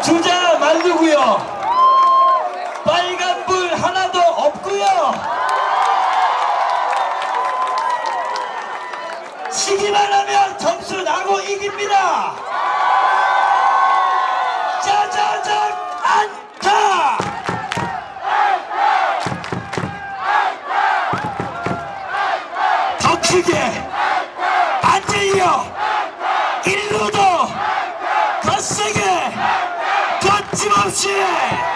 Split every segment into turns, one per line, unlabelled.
자, 주자 말르고요. 빨간 불 하나도 없고요. 치기만 하면 점수 나고 이깁니다. 짜자잔 안타! 더 크게 안 들려 일루도 谢。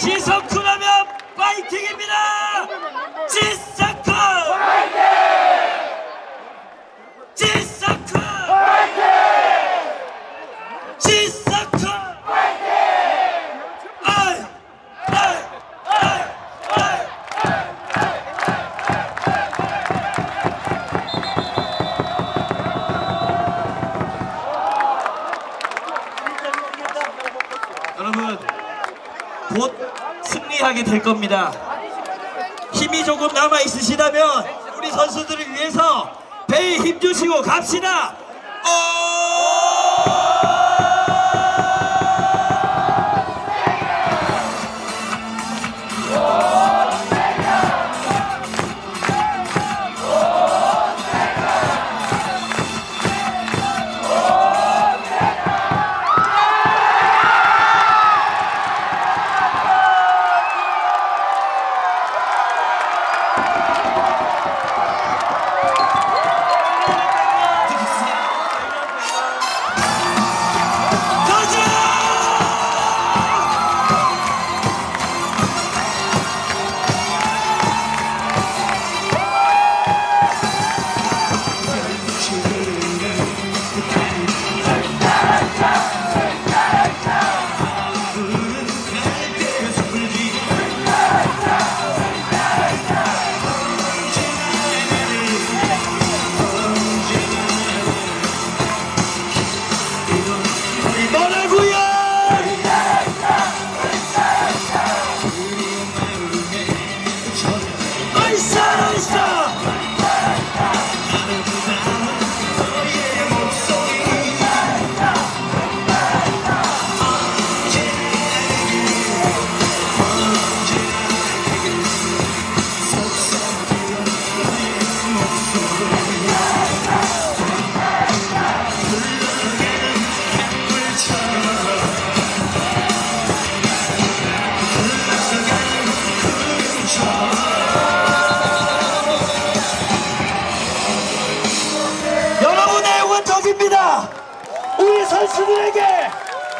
지석훈하면 파이팅입니다! 지석 곧 승리하게 될 겁니다. 힘이 조금 남아 있으시다면 우리 선수들을 위해서 배에 힘 주시고 갑시다.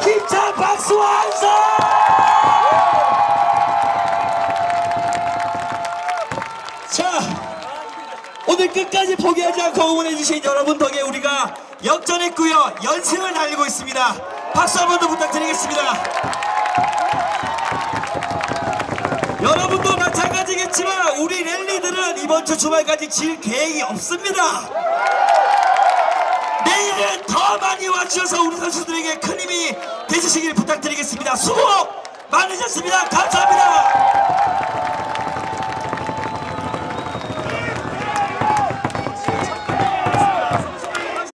힘찬 박수와 함성! 자, 오늘 끝까지 포기하지 않고 응원해주신 여러분 덕에 우리가 역전했고요. 연승을 달리고 있습니다. 박수 한 번 더 부탁드리겠습니다. 여러분도 마찬가지겠지만 우리 랠리들은 이번 주 주말까지 질 계획이 없습니다. 내일은 더 많이 와주셔서 우리 선수들에게 큰 힘이 되주시길 부탁드리겠습니다. 수고 많으셨습니다. 감사합니다.